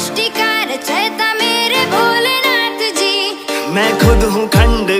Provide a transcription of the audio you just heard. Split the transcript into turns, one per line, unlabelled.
सृष्टि का रचयता मेरे भोलेनाथ जी।
मैं खुद हूँ खंड